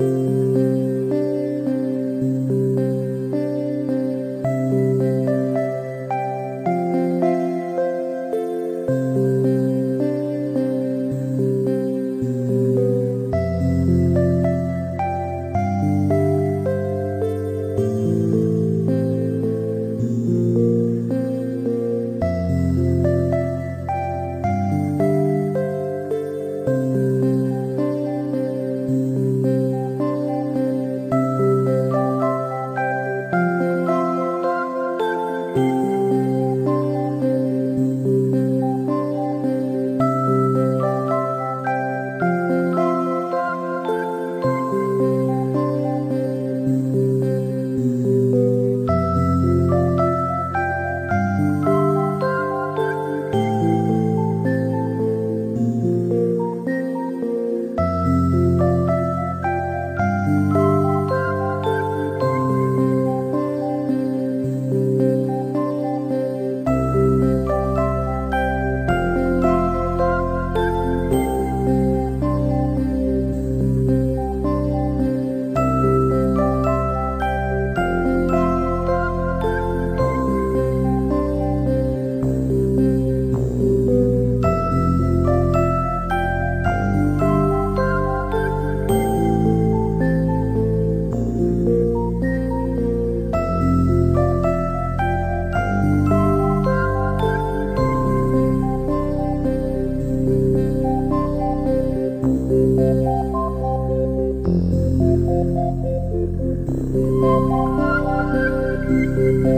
Música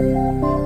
Música